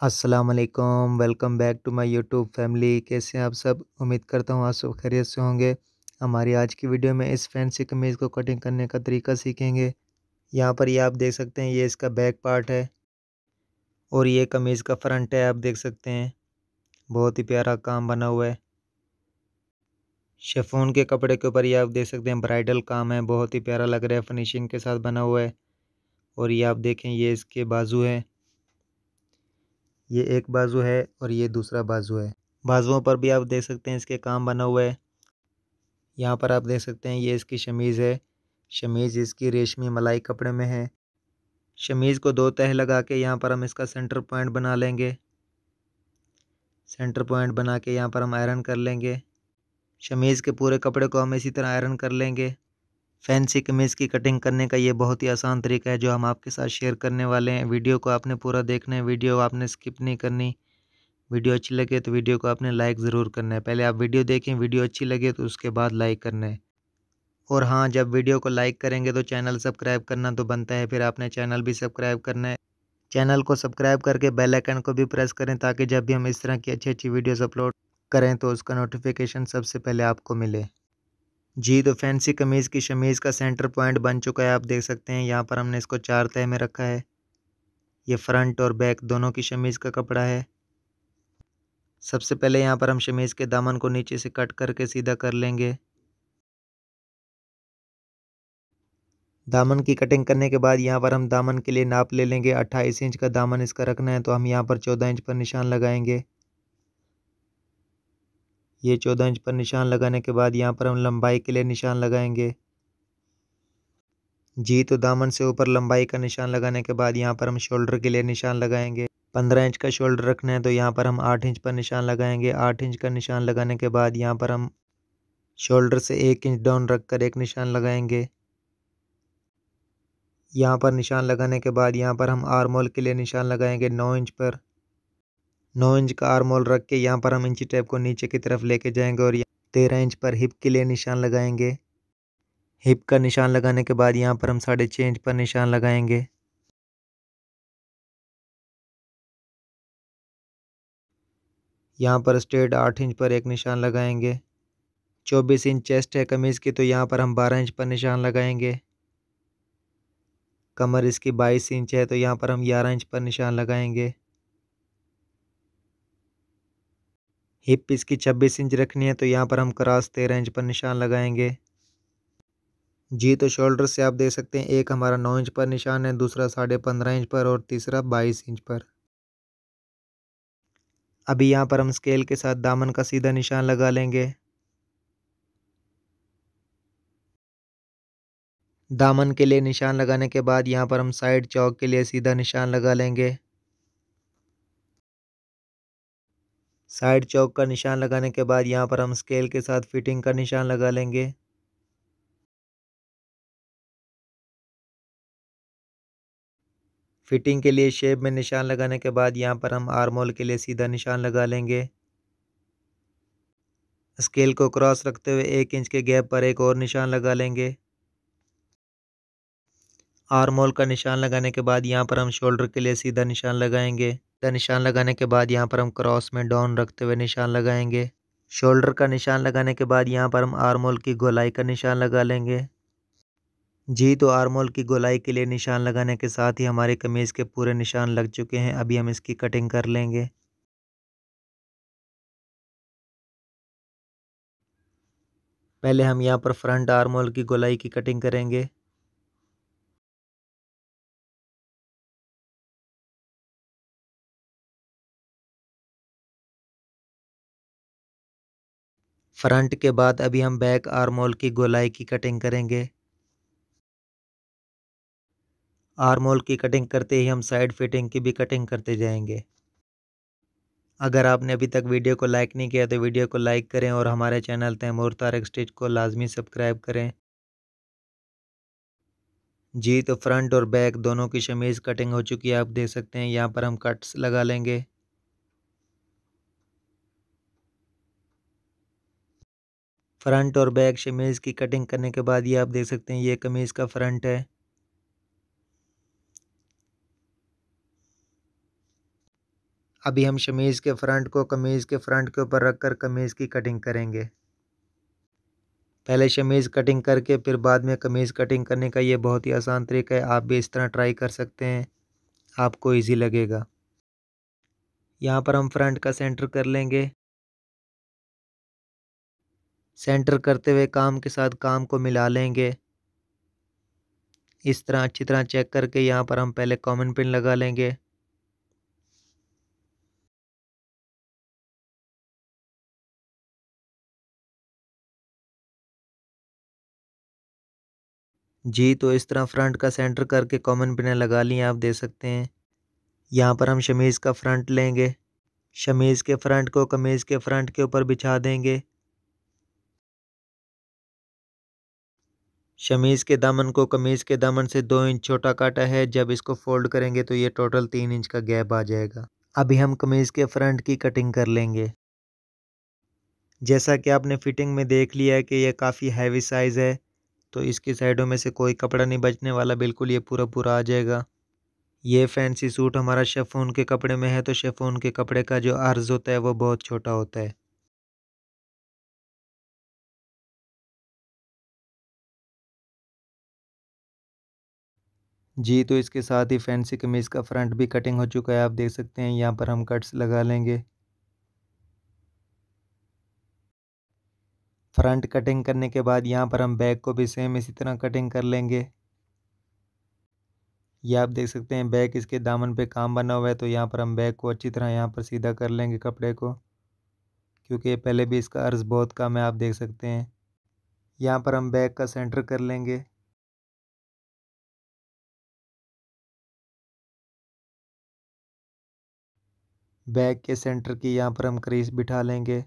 अस्सलाम वालेकुम welcome back to my YouTube family. कैसे हैं आप सब? उम्मीद करता हूँ आप सब खैरियत से होंगे। हमारी आज की वीडियो में इस फैंसी कमीज़ को कटिंग करने का तरीका सीखेंगे। यहाँ पर ये आप देख सकते हैं, ये इसका बैक पार्ट है और ये कमीज़ का फ्रंट है, आप देख सकते हैं। बहुत ही प्यारा काम बना हुआ है। शेफोन के कपड़े के ऊपर ये आप देख सकते हैं, ब्राइडल काम है, बहुत ही प्यारा लग रहा है, फिनिशिंग के साथ बना हुआ है। और ये आप देखें, ये इसके बाजू है। ये एक बाजू है और ये दूसरा बाजू है। बाजुओं पर भी आप देख सकते हैं इसके काम बना हुआ है। यहाँ पर आप देख सकते हैं ये इसकी शमीज़ है। शमीज़ इसकी रेशमी मलाई कपड़े में है। शमीज़ को दो तह लगा के यहाँ पर हम इसका सेंटर पॉइंट बना लेंगे। सेंटर पॉइंट बना के यहाँ पर हम आयरन कर लेंगे। शमीज़ के पूरे कपड़े को हम इसी तरह आयरन कर लेंगे। फैंसी कमीज़ की कटिंग करने का ये बहुत ही आसान तरीका है, जो हम आपके साथ शेयर करने वाले हैं। वीडियो को आपने पूरा देखना है, वीडियो आपने स्किप नहीं करनी। वीडियो अच्छी लगे तो वीडियो को आपने लाइक ज़रूर करना है। पहले आप वीडियो देखें, वीडियो अच्छी लगे तो उसके बाद लाइक करना है। और हाँ जब वीडियो को लाइक करेंगे तो चैनल सब्सक्राइब करना तो बनता है, फिर आपने चैनल भी सब्सक्राइब करना है। चैनल को सब्सक्राइब करके बेल आइकन को भी प्रेस करें, ताकि जब भी हम इस तरह की अच्छी अच्छी वीडियोज़ अपलोड करें तो उसका नोटिफिकेशन सबसे पहले आपको मिले। जी तो फैंसी कमीज़ की शमीज़ का सेंटर पॉइंट बन चुका है, आप देख सकते हैं, यहाँ पर हमने इसको चार तय में रखा है। ये फ्रंट और बैक दोनों की शमीज़ का कपड़ा है। सबसे पहले यहाँ पर हम शमीज़ के दामन को नीचे से कट करके सीधा कर लेंगे। दामन की कटिंग करने के बाद यहाँ पर हम दामन के लिए नाप ले लेंगे। अट्ठाईस इंच का दामन इसका रखना है तो हम यहाँ पर चौदह इंच पर निशान लगाएँगे। ये चौदह इंच पर निशान लगाने के बाद यहाँ पर हम लंबाई के लिए निशान लगाएँगे। जी तो दामन से ऊपर लंबाई का निशान लगाने के बाद यहाँ पर हम शोल्डर के लिए निशान लगाएँगे। पंद्रह इंच का शोल्डर रखना है तो यहाँ पर हम आठ इंच पर निशान लगाएँगे। आठ इंच का निशान लगाने के बाद यहाँ पर हम शोल्डर से एक इंच डाउन रख कर एक निशान लगाएँगे। यहाँ पर निशान लगाने के बाद यहाँ पर हम आरमोल के लिए निशान लगाएँगे नौ इंच पर। नौ इंच का आरमोल रख के यहाँ पर हम इंची टेप को नीचे की तरफ़ लेके जाएँगे और तेरह इंच पर हिप के लिए निशान लगाएँगे। हिप का निशान लगाने के बाद यहाँ पर हम साढ़े छः इंच पर निशान लगाएँगे। यहाँ पर स्ट्रेट आठ इंच पर एक निशान लगाएँगे। चौबीस इंच चेस्ट है कमीज़ की तो यहाँ पर हम बारह इंच पर निशान लगाएँगे। कमर इसकी बाईस इंच है तो यहाँ पर हम ग्यारह इंच पर निशान लगाएँगे। हिप इसकी छब्बीस इंच रखनी है तो यहाँ पर हम क्रॉस तेरह इंच पर निशान लगाएँगे। जी तो शोल्डर से आप देख सकते हैं, एक हमारा नौ इंच पर निशान है, दूसरा साढ़े पंद्रह इंच पर और तीसरा बाईस इंच पर। अभी यहाँ पर हम स्केल के साथ दामन का सीधा निशान लगा लेंगे। दामन के लिए निशान लगाने के बाद यहाँ पर हम साइड चौक के लिए सीधा निशान लगा लेंगे। साइड चौक का निशान लगाने के बाद यहाँ पर हम स्केल के साथ फिटिंग का निशान लगा लेंगे। फिटिंग के लिए शेप में निशान लगाने के बाद यहाँ पर हम आरमोल के लिए सीधा निशान लगा लेंगे। स्केल को क्रॉस रखते हुए एक इंच के गैप पर एक और निशान लगा लेंगे। आरमोल का निशान लगाने के बाद यहाँ पर हम शोल्डर के लिए सीधा निशान लगाएँगे। का निशान लगाने के बाद यहाँ पर हम क्रॉस में डाउन रखते हुए निशान लगाएँगे। शोल्डर का निशान लगाने के बाद यहाँ पर हम आर्मोल की गोलाई का निशान लगा लेंगे। जी तो आर्मोल की गोलाई के लिए निशान लगाने के साथ ही हमारे कमीज़ के पूरे निशान लग चुके हैं। अभी हम इसकी कटिंग कर लेंगे। पहले हम यहाँ पर फ्रंट आर्मोल की गोलाई की कटिंग करेंगे। फ्रंट के बाद अभी हम बैक आर्मोल की गोलाई की कटिंग करेंगे। आर्मोल की कटिंग करते ही हम साइड फिटिंग की भी कटिंग करते जाएँगे। अगर आपने अभी तक वीडियो को लाइक नहीं किया तो वीडियो को लाइक करें और हमारे चैनल तैमूर तारक स्टिच को लाजमी सब्सक्राइब करें। जी तो फ्रंट और बैक दोनों की शमीज़ कटिंग हो चुकी है, आप देख सकते हैं, यहाँ पर हम कट्स लगा लेंगे। फ्रंट और बैक शमीज़ की कटिंग करने के बाद ये आप देख सकते हैं, ये कमीज़ का फ्रंट है। अभी हम शमीज़ के फ्रंट को कमीज़ के फ्रंट के ऊपर रख कर कमीज़ की कटिंग करेंगे। पहले शमीज़ कटिंग करके फिर बाद में कमीज़ कटिंग करने का ये बहुत ही आसान तरीका है, आप भी इस तरह ट्राई कर सकते हैं, आपको इजी लगेगा। यहाँ पर हम फ्रंट का सेंटर कर लेंगे। सेंटर करते हुए काम के साथ काम को मिला लेंगे। इस तरह, अच्छी तरह चेक करके यहाँ पर हम पहले कॉमन पिन लगा लेंगे। जी तो इस तरह फ्रंट का सेंटर करके कॉमन पिनें लगा ली आप दे सकते हैं। यहाँ पर हम शमीज़ का फ्रंट लेंगे। शमीज़ के फ्रंट को कमीज़ के फ्रंट के ऊपर बिछा देंगे। शमीज़ के दामन को कमीज़ के दामन से दो इंच छोटा काटा है, जब इसको फोल्ड करेंगे तो ये टोटल तीन इंच का गैप आ जाएगा। अभी हम कमीज़ के फ्रंट की कटिंग कर लेंगे। जैसा कि आपने फिटिंग में देख लिया है कि यह काफ़ी हैवी साइज़ है तो इसकी साइडों में से कोई कपड़ा नहीं बचने वाला, बिल्कुल ये पूरा पूरा आ जाएगा। ये फैंसी सूट हमारा शेफोन के कपड़े में है तो शेफोन के कपड़े का जो अर्ज़ होता है वो बहुत छोटा होता है। जी तो इसके साथ ही फैंसी कमीज़ का फ्रंट भी कटिंग हो चुका है, आप देख सकते हैं, यहाँ पर हम कट्स लगा लेंगे। फ्रंट कटिंग करने के बाद यहाँ पर हम बैक को भी सेम इसी तरह कटिंग कर लेंगे। ये आप देख सकते हैं, बैक इसके दामन पे काम बना हुआ है तो यहाँ पर हम बैक को अच्छी तरह यहाँ पर सीधा कर लेंगे कपड़े को, क्योंकि पहले भी इसका अर्ज़ बहुत कम है, आप देख सकते हैं। यहाँ पर हम बैक का सेंटर कर लेंगे। बैक के सेंटर की यहाँ पर हम क्रीज बिठा लेंगे।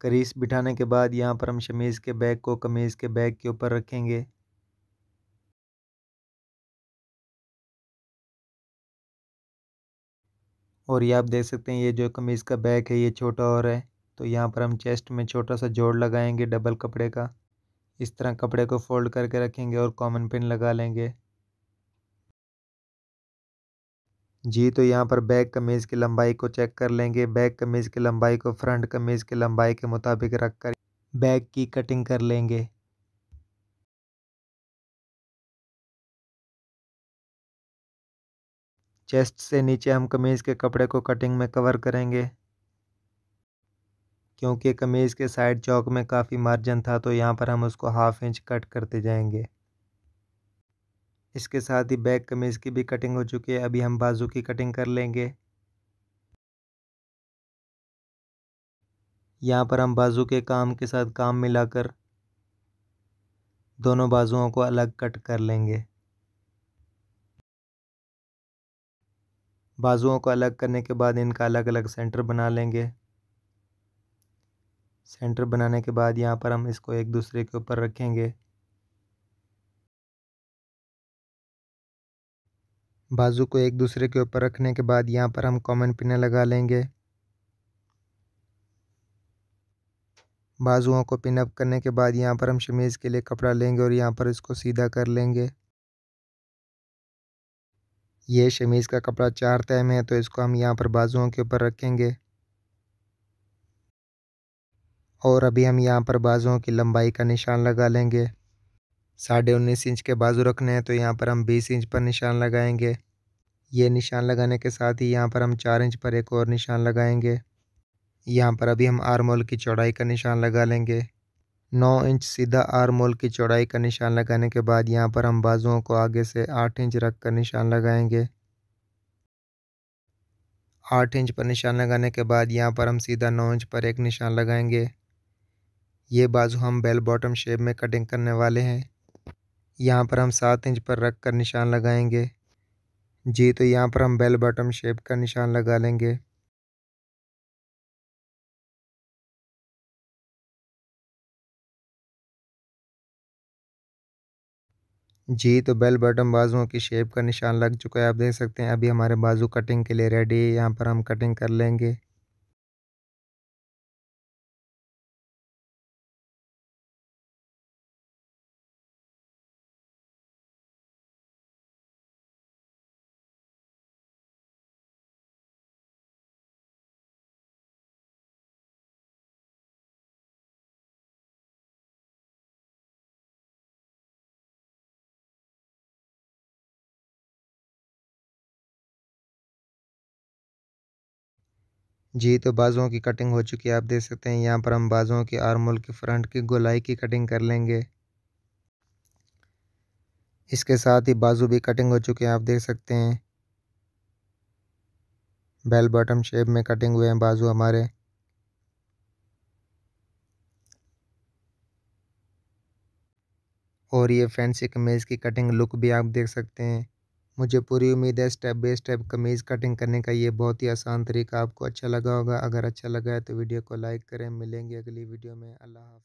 करीस बिठाने के बाद यहाँ पर हम शमीज़ के बैग को कमीज़ के बैग के ऊपर रखेंगे। और ये आप देख सकते हैं, ये जो कमीज़ का बैग है, ये छोटा और है। तो यहाँ पर हम चेस्ट में छोटा सा जोड़ लगाएँगे डबल कपड़े का। इस तरह कपड़े को फोल्ड करके रखेंगे और कॉमन पिन लगा लेंगे। जी तो यहाँ पर बैक कमीज़ की लंबाई को चेक कर लेंगे। बैक कमीज़ की लंबाई को फ्रंट कमीज़ की लंबाई के मुताबिक रख कर बैक की कटिंग कर लेंगे। चेस्ट से नीचे हम कमीज़ के कपड़े को कटिंग में कवर करेंगे। क्योंकि कमीज़ के साइड चौक में काफ़ी मार्जिन था तो यहाँ पर हम उसको हाफ़ इंच कट करते जाएँगे। इसके साथ ही बैक कमीज़ की भी कटिंग हो चुकी है, अभी हम बाजू की कटिंग कर लेंगे। यहाँ पर हम बाजू के काम के साथ काम मिलाकर दोनों बाजुओं को अलग कट कर लेंगे। बाजुओं को अलग करने के बाद इनका अलग अलग सेंटर बना लेंगे। सेंटर बनाने के बाद यहाँ पर हम इसको एक दूसरे के ऊपर रखेंगे। बाजू को एक दूसरे के ऊपर रखने के बाद यहाँ पर हम कॉमन पिने लगा लेंगे। बाजुओं को पिनअप करने के बाद यहाँ पर हम शमीज़ के लिए कपड़ा लेंगे और यहाँ पर इसको सीधा कर लेंगे। ये शमीज़ का कपड़ा चार तय में है तो इसको हम यहाँ पर बाजुओं के ऊपर रखेंगे। और अभी हम यहाँ पर बाजुओं की लंबाई का निशान लगा लेंगे। साढ़े उन्नीस इंच के बाजू रखने हैं तो यहाँ पर हम बीस इंच पर निशान लगाएँगे। ये निशान लगाने के साथ ही यहाँ पर हम चार इंच पर एक और निशान लगाएँगे। यहाँ पर अभी हम आर मोल की चौड़ाई का निशान लगा लेंगे। नौ इंच सीधा आर मोल की चौड़ाई का निशान लगाने के बाद यहाँ पर हम बाजुओं को आगे से आठ इंच रख कर निशान लगाएँगे। आठ इंच पर निशान लगाने के बाद यहाँ पर हम सीधा नौ इंच पर एक निशान लगाएँगे। ये बाजू हम बेल बॉटम शेप में कटिंग करने वाले हैं। यहाँ पर हम सात इंच पर रख कर निशान लगाएँगे। जी तो यहाँ पर हम बेल बॉटम शेप का निशान लगा लेंगे। जी तो बेल बटन बाजुओं की शेप का निशान लग चुका है, आप देख सकते हैं। अभी हमारे बाजू कटिंग के लिए रेडी है, यहाँ पर हम कटिंग कर लेंगे। जी तो बाजुओं की कटिंग हो चुकी है, आप देख सकते हैं, यहाँ पर हम बाजुओं की आर्मोल की फ्रंट की गोलाई की कटिंग कर लेंगे। इसके साथ ही बाजू भी कटिंग हो चुके हैं, आप देख सकते हैं। बेल बॉटम शेप में कटिंग हुए हैं बाजू हमारे। और ये फैंसी कमीज़ की कटिंग लुक भी आप देख सकते हैं। मुझे पूरी उम्मीद है स्टेप बाई स्टेप कमीज़ कटिंग करने का ये बहुत ही आसान तरीका आपको अच्छा लगा होगा। अगर अच्छा लगा है तो वीडियो को लाइक करें। मिलेंगे अगली वीडियो में। अल्लाह हाफ़